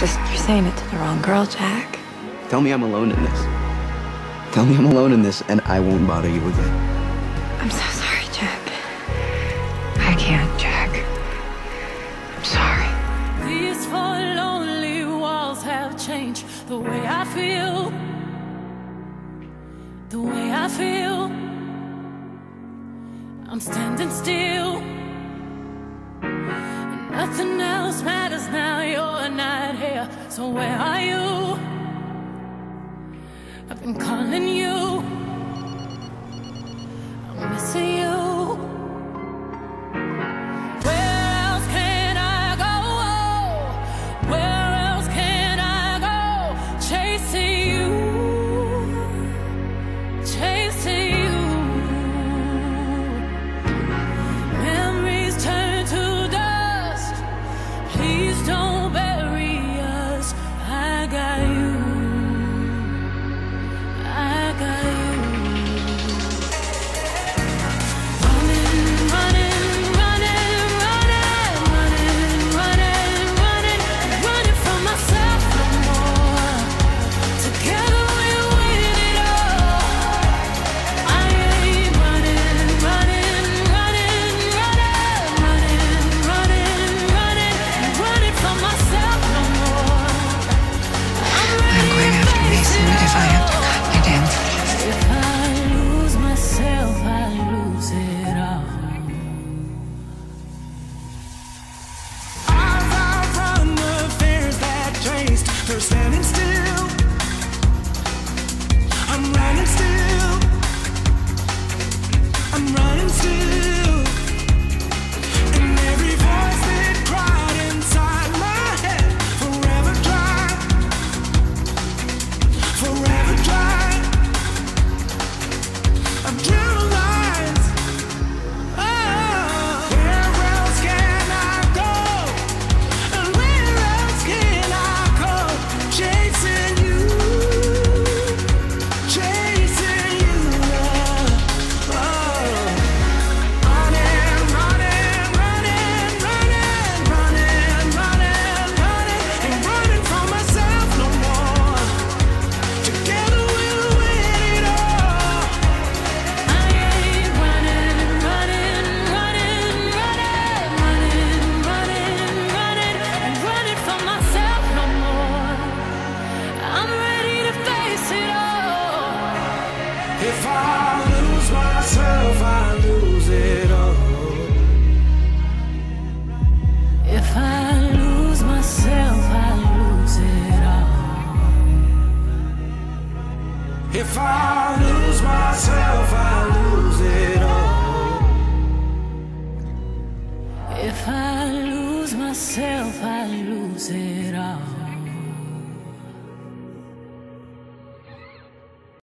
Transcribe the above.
just you're saying it to the wrong girl, Jack. Tell me I'm alone in this. Tell me I'm alone in this, and I won't bother you again. I'm so sorry, Jack. I can't, Jack. I'm sorry. These four lonely walls have changed the way I feel. The way I feel. I'm standing still. Nothing else matters now. You're not here. So where are you? I've been calling you. I'm missing you. Standing still. I'm running still. I'm running If I lose myself, I lose it all. If I lose myself, I lose it